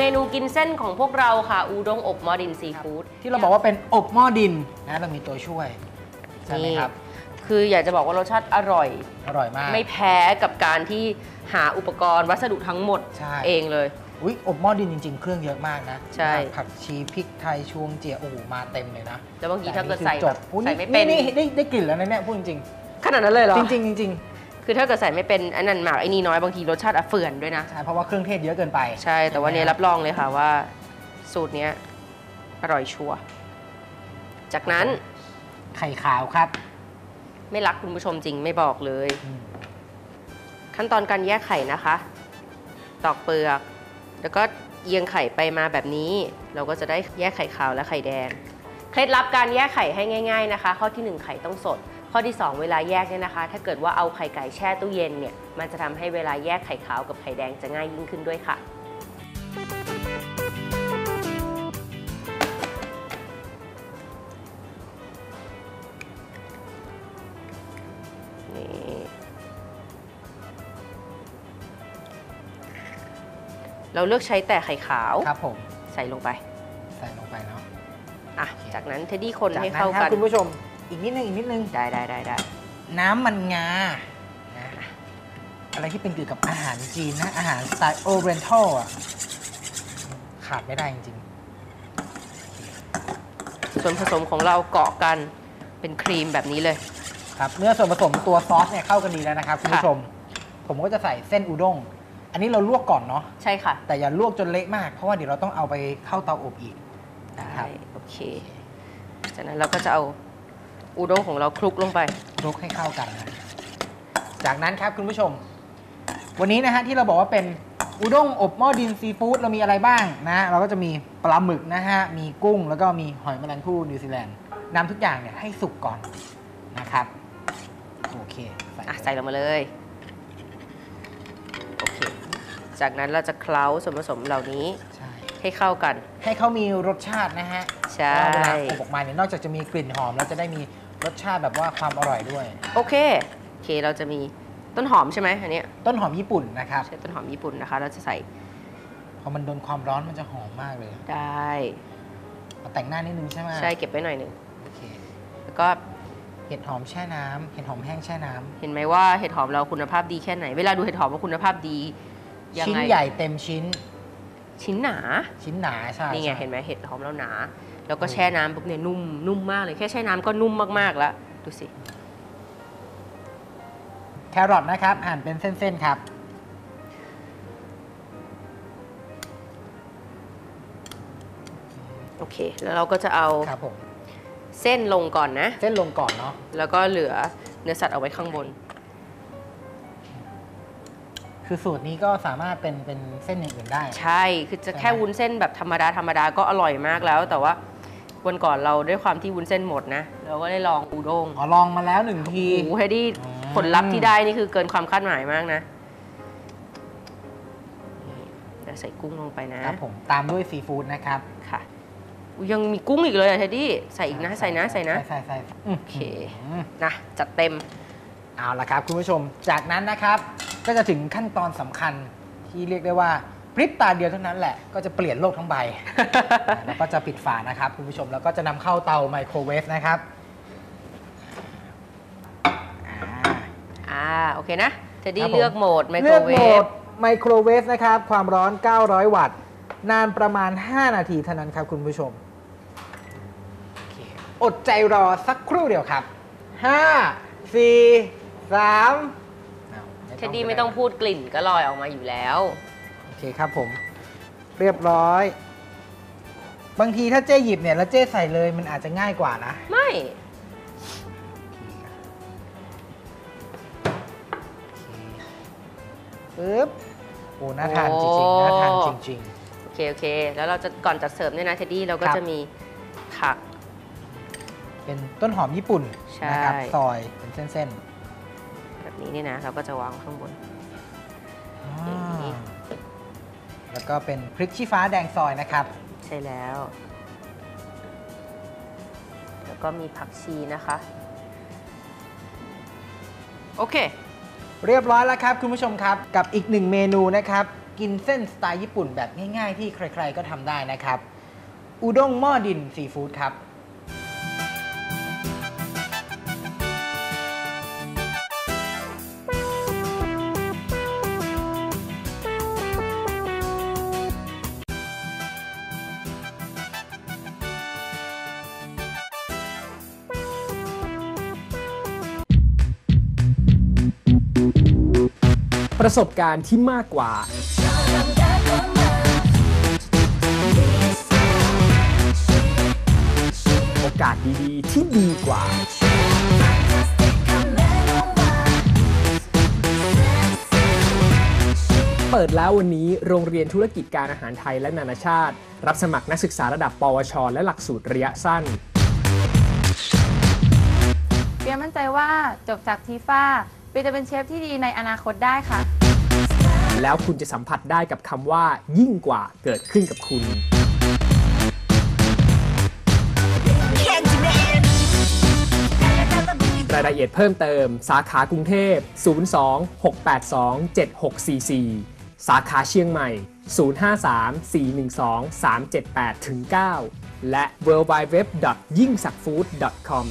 อีกหนึ่งเมนูกินเส้นของพวกเราค่ะ อูด้งอบหมอดินซีฟู้ดที่เราบอกว่าเป็นอบหม้อดินนะเรามีตัวช่วยใช่ไหมครับ คืออยากจะบอกว่ารสชาติอร่อย อร่อยมาก ไม่แพ้กับการที่หาอุปกรณ์วัสดุทั้งหมดใช่เองเลยอุ้ยอบหม้อดินจริง ๆ เครื่องเยอะมากนะ ใช่ ผักชีพริกไทยชวงเจียโอ้โหมาเต็มเลยนะ แล้วบางทีถ้าเกิดแต่ใส่นี่คือจแบบบอุ๊ยใส่ไม่เป็น นี่ได้ได้กลิ่นแล้วนะเนี่ยพูดจริง ขนาดนั้นเลยเหรอๆจริงๆจริง คือถ้าเกิดใส่ไม่เป็นอันนั้นหมากไอ้นี่น้อยบางทีรสชาติอะเฟื่อนด้วยนะๆใช่เพราะว่าเครื่องเทศเยอะเกินไป ใช่แต่ว่าเนี้ยรับรองเลยค่ะว่าสูตรเนี้ยอร่อยชัวร์จากนั้นไข่ขาวครับ ไม่รักคุณผู้ชมจริงไม่บอกเลยอืมขั้นตอนการแยกไข่นะคะ ตอกเปลือก แล้วก็เอียงไข่ไปมาแบบนี้ เราก็จะได้แยกไข่ขาวและไข่แดง เคล็ดลับการแยกไข่ให้ง่าย ๆนะคะ ข้อที่ 1 ไข่ต้องสด ข้อที่ 2 เวลาแยกเนี่ยนะคะ ถ้าเกิดว่าเอาไข่ไก่แช่ตู้เย็นเนี่ย มันจะทำให้เวลาแยกไข่ขาวกับไข่แดงจะง่ายยิ่งขึ้นด้วยค่ะนี่เราเลือกใช้แต่ไข่ขาวครับผมใส่ลงไป ใส่ลงไปเนาะอะ จากนั้นเทดดี้คนจากให้นั้นเข้าครักับนคุณผู้ชม อีกนิดนึงอีกนิดนึงได้ได้ได้ได้น้ำมันงานะอะไรที่เป็นเกี่ยวกับอาหารจีนนะ อาหารสไตล์โอเรนทัลอะขาดไม่ได้จริงส่วนผสมของเราเกาะกันเป็นครีมแบบนี้เลย ๆครับ เมื่อส่วนผสมตัวซอสเนี่ยเข้ากันดีแล้วนะครับคุณผู้ชม ผมก็จะใส่เส้นอุด้ง อันนี้เราลวกก่อนเนาะ ใช่ค่ะ แต่อย่าลวกจนเละมาก เพราะว่าเดี๋ยวเราต้องเอาไปเข้าเตาอบอีก ได้ ครับ โอเค จากนั้นเราก็จะเอา อูด้งของเราคลุกลงไป คลุกให้เข้ากันนะจากนั้นครับคุณผู้ชม วันนี้นะฮะที่เราบอกว่าเป็นอุด้งอบหม้อดินซีฟู้ดเรามีอะไรบ้างนะ เราก็จะมีปลาหมึกนะฮะ มีกุ้งแล้วก็มีหอยแมลงภู่นิวซีแลนด์นำทุกอย่างเนี่ยให้สุกก่อนนะครับ โอเคอะใส่ลงมาเลย โอเค จากนั้นเราจะเคล้าส่วนผสมเหล่านี้ ใช่ ให้เข้ากัน ให้เขามีรสชาตินะฮะใช่เวลาอบออกมาเนี่ยนอกจากจะมีกลิ่นหอมแล้วจะได้มีรสชาติแบบว่าความอร่อยด้วย โอเคโอเคเราจะมีต้นหอมใช่ไหมอันเนี้ยต้นหอมญี่ปุ่นนะครับใช้ต้นหอมญี่ปุ่นนะคะ เราจะใส่พอมันโดนความร้อนมันจะหอมมากเลยได้เอาแต่งหน้านิดนึงใช่ไหมใช่เก็บไว้หน่อยหนึ่งโอเคแล้วก็เห็ดหอมแช่น้ำเห็ดหอมแห้งแช่น้ำเห็นไหมว่าเห็ดหอมเราคุณภาพดีแค่ไหน เวลาดูเห็ดหอมว่าคุณภาพดียังชิ้นไงใหญ่เต็มชิ้น ชิ้นหนาชิ้นหนาใช่นี่ไงใช่เห็นไหมเห็ดหอมเราหนา แล้วก็แช่น้ำปุ๊บเนี่ยนุ่มนุ่มมากเลยแค่แช่น้ำก็นุ่มมากๆแล้วดูสิแครอทนะครับหั่นเป็นเส้นๆครับ โอเค แล้วเราก็จะเอาครับผมเส้นลงก่อนนะ เส้นลงก่อนเนาะแล้วก็เหลือเนื้อสัตว์เอาไว้ข้างบน คือสูตรนี้ก็สามารถเป็นเป็นเส้นอย่างอื่นได้ ใช่ คือจะใช่ไหมแค่วุ้นเส้นแบบธรรมดาธรรมดาก็อร่อยมากแล้ว แต่ว่าวันก่อนเราด้วยความที่วุ้นเส้นหมดนะ เราก็ได้ลองอูด้งอ๋อลองมาแล้วหนึ่งทีโอ้โหเฮดดี้อืมผลลัพธ์ที่ได้นี่คือเกินความคาดหมายมากนะนี่เดี๋ยวใส่กุ้งลงไปนะครับผมตามด้วยซีฟู้ดนะครับค่ะอุ๊ยยังมีกุ้งอีกเลยอะเทดดี้ใส่อีกนะใส่นะใส่นะใส่ใส่ใส่โอเคนะจัดเต็มเอาละครับ คุณผู้ชมจากนั้นนะครับ ก็จะถึงขั้นตอนสำคัญที่เรียกได้ว่าพริบตาเดียวเท่านั้นแหละก็จะเปลี่ยนโลกทั้งใบ แล้วก็จะปิดฝานะครับคุณผู้ชมแล้วก็จะนำเข้าเตาไมโครเวฟนะครับอ่า อ่า โอเคนะเทดดี้ครับผม เลือกโหมดไมโคเลืรอกเวโหมฟดไมโครเวฟนะครับ ความร้อน 900 วัตต์ นานประมาณ 5 นาทีเท่านั้นครับคุณผู้ชมโอเคอดใจรอสักครู่เดียวครับ 5 4 3 เทดดี้ไม่ต้องพูดกลิ่นก็ลอยออกมาอยู่แล้ว โอเคครับผม เรียบร้อย บางทีถ้าเจ๊หยิบเนี่ยแล้วเจ๊ใส่เลยมันอาจจะง่ายกว่านะไม่ ปึ๊บโอ้น่าทานจริงๆน่าทานจริง โอเคโอเค แล้วเราจะก่อนจัดเสิร์ฟเนี่ยนะเทดดี้เราก็ครับ จะมีผัก ๆ เป็นต้นหอมญี่ปุ่นใช่ นะครับซอยเป็นเส้น แบบนี้นี่นะเราก็จะวางข้างบนๆอย่างนี้ แล้วก็เป็นพริกชี้ฟ้าแดงซอยนะครับ ใช่แล้ว แล้วก็มีผักชีนะคะ โอเค เรียบร้อยแล้วครับคุณผู้ชมครับ กับอีกหนึ่งเมนูนะครับ กินเส้นสไตล์ญี่ปุ่นแบบง่าย ๆ ที่ใคร ๆ ก็ทำได้นะครับ อุด้งหม้อดินซีฟู้ดครับ ประสบการณ์ที่มากกว่า โอกาสดีๆ ที่ดีกว่า เปิดแล้ววันนี้โรงเรียนธุรกิจการอาหารไทยและนานาชาติ รับสมัครนักศึกษาระดับ ปวช และหลักสูตรระยะสั้นเปียมั่นใจว่าจบจากทีฟ้า ปีจะเป็นเชฟที่ดีในอนาคตได้ค่ะ แล้วคุณจะสัมผัสได้กับคำว่า ยิ่งกว่าเกิดขึ้นกับคุณ รายละเอียดเพิ่มเติม สาขากรุงเทพ 02-682-7644 สาขาเชียงใหม่ 053-412-378-9 และ w w w y i n g s a k f o o d c o m